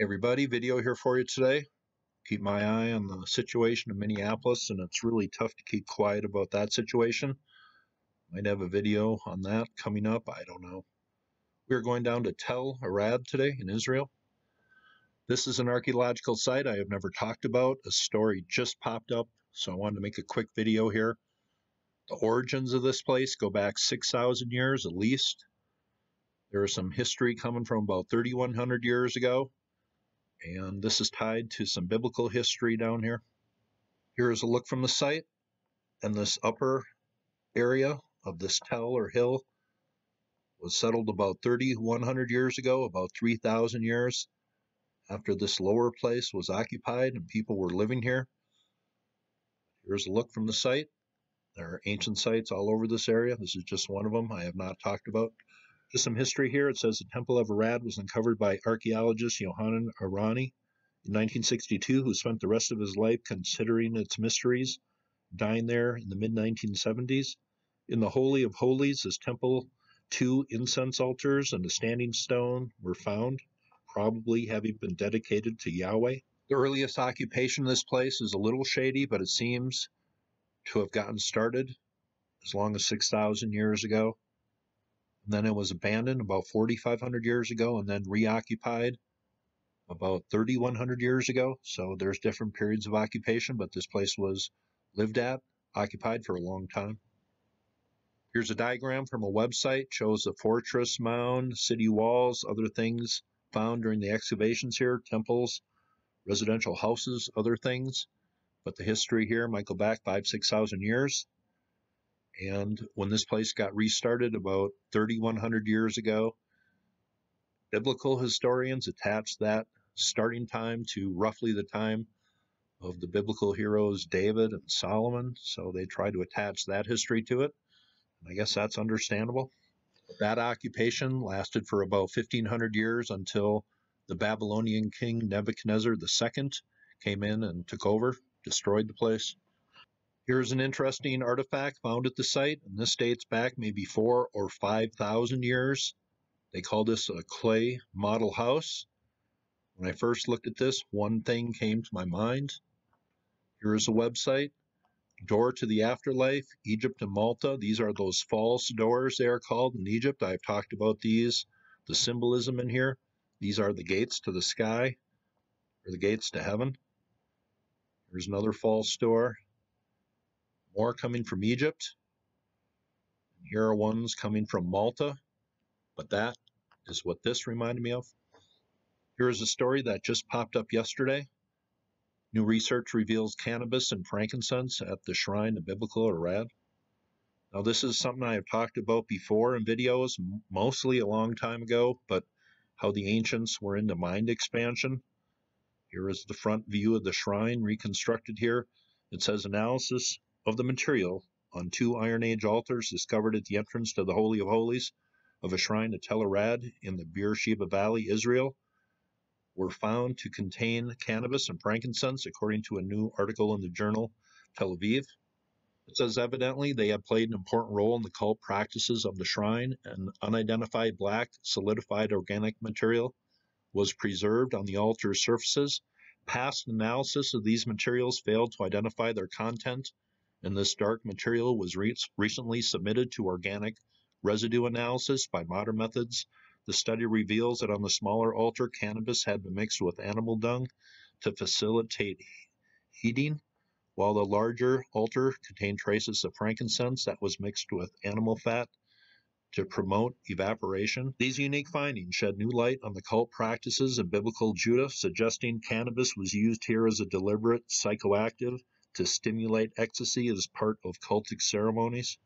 Everybody, video here for you today. Keep my eye on the situation in Minneapolis, and it's really tough to keep quiet about that situation. Might have a video on that coming up, I don't know. We're going down to Tel Arad today in Israel. This is an archaeological site I have never talked about. A story just popped up, so I wanted to make a quick video here. The origins of this place go back 6,000 years at least. There is some history coming from about 3,100 years ago, and this is tied to some biblical history down here. Here is a look from the site, and this upper area of this tell or hill was settled about 3,100 years ago, about 3,000 years after this lower place was occupied and people were living here. Here's a look from the site. There are ancient sites all over this area. This is just one of them I have not talked about. Just some history here. It says the Temple of Arad was uncovered by archaeologist Yohanan Aharoni in 1962, who spent the rest of his life considering its mysteries, dying there in the mid 1970s. In the Holy of Holies, this temple, two incense altars and a standing stone were found probably having been dedicated to Yahweh. The earliest occupation of this place is a little shady, but it seems to have gotten started as long as 6,000 years ago. And then it was abandoned about 4,500 years ago and then reoccupied about 3,100 years ago. So there's different periods of occupation, but this place was lived at, occupied for a long time. Here's a diagram from a website, shows the fortress mound, city walls, other things found during the excavations here, temples, residential houses, other things. But the history here might go back five, 6,000 years. And when this place got restarted about 3,100 years ago, biblical historians attached that starting time to roughly the time of the biblical heroes David and Solomon. So they tried to attach that history to it. And I guess that's understandable. That occupation lasted for about 1500 years until the Babylonian king Nebuchadnezzar II came in and took over, destroyed the place. Here's an interesting artifact found at the site, and this dates back maybe four or 5,000 years. They call this a clay model house. When I first looked at this, one thing came to my mind. Here is a website Door to the Afterlife, Egypt and Malta. These are those false doors, they are called in Egypt. I've talked about these, the symbolism in here. These are the gates to the sky, or the gates to heaven. Here's another false door. More coming from Egypt. Here are ones coming from Malta, but that is what this reminded me of. Here is a story that just popped up yesterday. New research reveals cannabis and frankincense at the shrine of biblical Arad. Now, this is something I have talked about before in videos, mostly a long time ago, but how the ancients were into mind expansion. Here is the front view of the shrine reconstructed here. It says analysis of the material on two Iron Age altars discovered at the entrance to the Holy of Holies of a shrine at Tel Arad in the Beersheba Valley, Israel, were found to contain cannabis and frankincense, according to a new article in the journal Tel Aviv. It says evidently they had played an important role in the cult practices of the shrine, and unidentified black solidified organic material was preserved on the altar's surfaces. Past analysis of these materials failed to identify their content, and this dark material was re- recently submitted to organic residue analysis by modern methods the study reveals that on the smaller altar, cannabis had been mixed with animal dung to facilitate heating, while the larger altar contained traces of frankincense that was mixed with animal fat to promote evaporation. These unique findings shed new light on the cult practices of biblical Judah, suggesting cannabis was used here as a deliberate psychoactive to stimulate ecstasy as part of cultic ceremonies.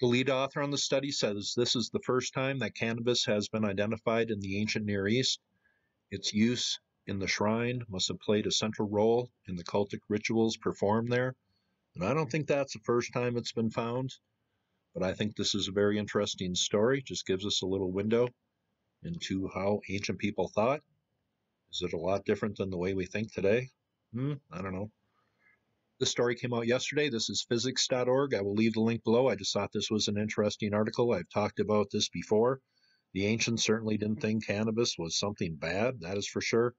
The lead author on the study says this is the first time that cannabis has been identified in the ancient Near East. Its use in the shrine must have played a central role in the cultic rituals performed there. And I don't think that's the first time it's been found, but I think this is a very interesting story. Just gives us a little window into how ancient people thought. Is it a lot different than the way we think today? Hmm, I don't know. This story came out yesterday. This is physics.org. I will leave the link below. I just thought this was an interesting article. I've talked about this before. The ancients certainly didn't think cannabis was something bad, that is for sure.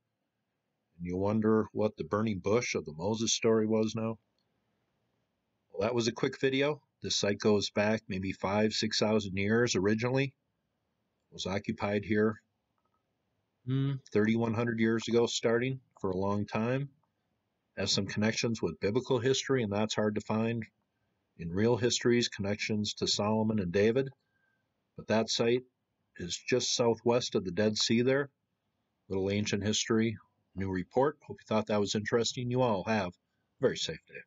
And you wonder what the burning bush of the Moses story was now? Well, that was a quick video. This site goes back maybe five, 6,000 years originally. It was occupied here hmm, 3,100 years ago starting for a long time. Has some connections with biblical history, and that's hard to find in real histories, connections to Solomon and David. But that site is just southwest of the Dead Sea there. Little ancient history, new report. Hope you thought that was interesting. You all have. Very safe day.